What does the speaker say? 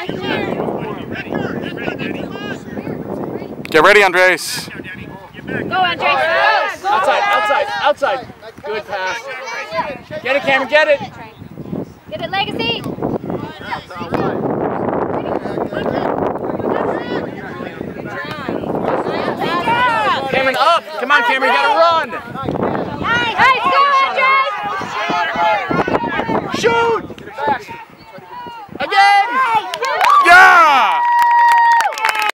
Get ready, Andres. Go, Andres. Outside, outside, outside. Good pass. Get it, Cameron, get it. Get it, Legacy. Cameron, up. Come on, Cameron, you gotta run. Nice, go, Andres. Shoot.